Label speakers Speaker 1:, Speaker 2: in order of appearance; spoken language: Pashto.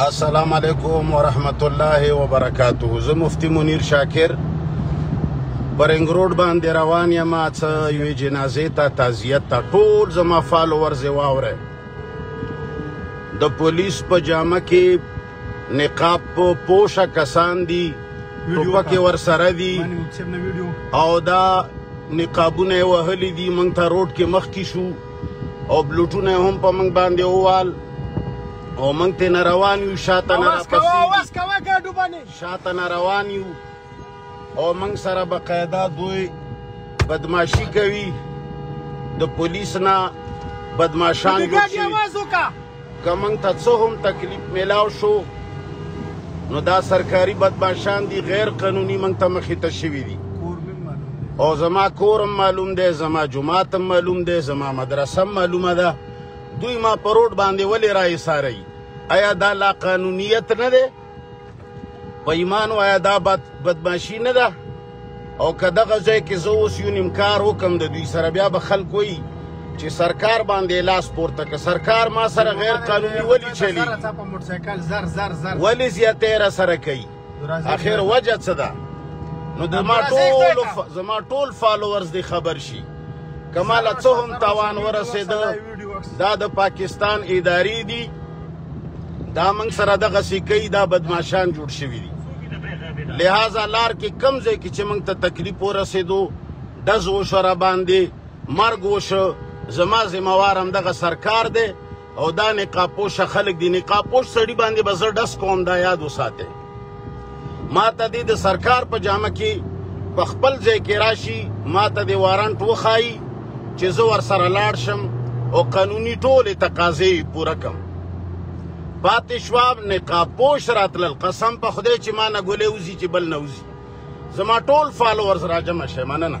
Speaker 1: السلام علیکم ورحمت الله وبرکاته زه مفتی منیر شاکر برنګ روډ باندې روان یم څه یوې جنازې ته تعزیت ته ټول زما فالوورز واوره د پولیس په جامه کې نقاب په پوشه کسان دي ټوپکې ورسره دي او دا نقابونه یې وهلي دي موږ ته روډ کې مخکې شو او بلوټونه هم په موږ باندې ووال او موږ ته نه روان یو شاته نه راپسې شاته نه روان یو او موږ سره بقاعده دوی بدمعشي کوي د پولیس نه
Speaker 2: بدمعشان
Speaker 1: جوړ شي که موږ ته څه هم تکلیف میلاو شو نو دا سرکاري بدمعاشان دي غیر قانوني موږ ته مخې ته شوي دي او زما کور هم معلوم دی زما جومات هم معلوم دی زما مدرسه هم معلومه ده دوی ما په روډ باندې ولې راایساروي ایا دا لا قانونیت نه دی په ایمان وایا دا بد بدمعشي نه ده او که دغه ځای کې زه اوس یو نیم کار وکم د دوی سره بیا به خلک وایي چې سرکار باندې لاس پورته که سرکار ما سره غیر قانوني ولی چلی ولی زیاته را سره کوي اخر وجه څه ده نو د ما ټول زما ټول فالوورز دی خبر شي کماله څه هم تاوان ورسېده دا د پاکستان ادارې دي دا موږ سره دغه سیکي دا بدمعشان جوړ شوي دي لہذا لار کې کم ځای کې چې موږ ته تکلیف ورسېدو ډز وشو را باندې مرګ وشو زما ذموار هم دغه سرکار دی او دا نقاب پوش خلک دي نقاب پوش سړي باندې به زه ډس کوم دا یاد وساتئ ما ته دې د سرکار په جامه کې په خپل ځای کې راشي ما ته دې وارنټ وښایي چې زه ورسره لاړ شم او قانوني ټولې تقاضې یې پوره کړم پاتې شوه نقاب پوش راتلل قسم په خدای چې ما نه ګولې وځي چې بل نه وځي زما ټول فالوورز راجمع شي مننه